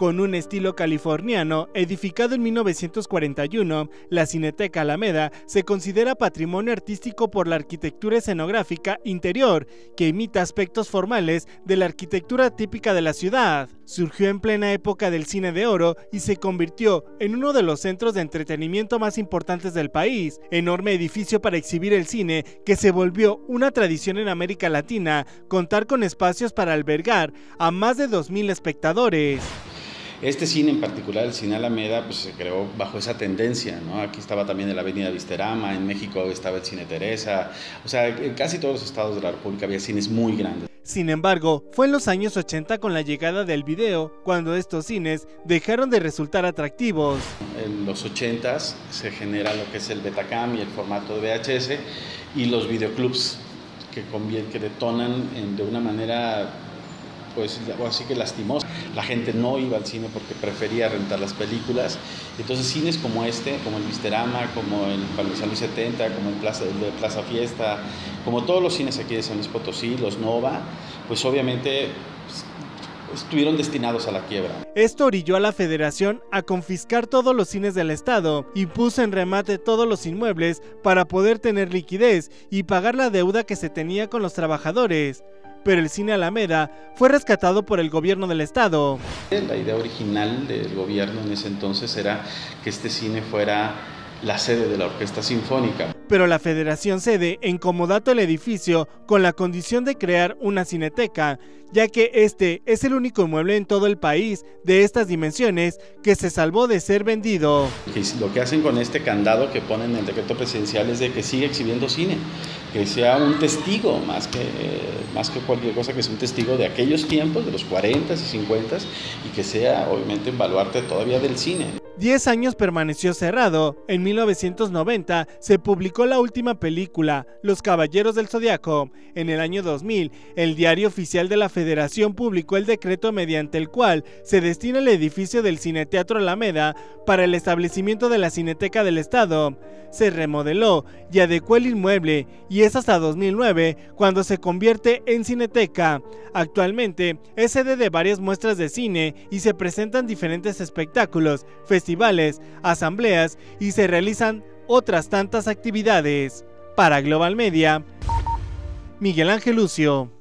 Con un estilo californiano, edificado en 1941, la Cineteca Alameda se considera patrimonio artístico por la arquitectura escenográfica interior, que imita aspectos formales de la arquitectura típica de la ciudad. Surgió en plena época del cine de oro y se convirtió en uno de los centros de entretenimiento más importantes del país, enorme edificio para exhibir el cine que se volvió una tradición en América Latina, contar con espacios para albergar a más de 2.000 espectadores. Este cine en particular, el cine Alameda, pues se creó bajo esa tendencia, ¿no? Aquí estaba también en la Avenida Visterama, en México estaba el Cine Teresa, o sea, en casi todos los estados de la República había cines muy grandes. Sin embargo, fue en los años 80 con la llegada del video cuando estos cines dejaron de resultar atractivos. En los 80 se genera lo que es el Betacam y el formato de VHS y los videoclubs que, que detonan de una manera pues así que lastimó. La gente no iba al cine porque prefería rentar las películas. Entonces cines como este, como el Visterama, como el San Luis 70, como el Plaza, el Plaza Fiesta, como todos los cines aquí de San Luis Potosí, los Nova, pues obviamente pues, estuvieron destinados a la quiebra. Esto orilló a la federación a confiscar todos los cines del estado y puso en remate todos los inmuebles para poder tener liquidez y pagar la deuda que se tenía con los trabajadores pero el cine Alameda fue rescatado por el gobierno del estado. La idea original del gobierno en ese entonces era que este cine fuera la sede de la Orquesta Sinfónica. Pero la federación cede en comodato el edificio con la condición de crear una cineteca, ya que este es el único inmueble en todo el país de estas dimensiones que se salvó de ser vendido. Lo que hacen con este candado que ponen en el decreto presidencial es de que siga exhibiendo cine, que sea un testigo más que, más que cualquier cosa, que sea un testigo de aquellos tiempos, de los 40 y 50 y que sea obviamente un baluarte todavía del cine. Diez años permaneció cerrado. En 1990 se publicó la última película, Los Caballeros del Zodiaco. En el año 2000, el diario oficial de la Federación publicó el decreto mediante el cual se destina el edificio del Cineteatro Alameda para el establecimiento de la Cineteca del Estado. Se remodeló y adecuó el inmueble y es hasta 2009 cuando se convierte en Cineteca. Actualmente es sede de varias muestras de cine y se presentan diferentes espectáculos, festivales festivales, asambleas y se realizan otras tantas actividades. Para Global Media, Miguel Ángel Lucio.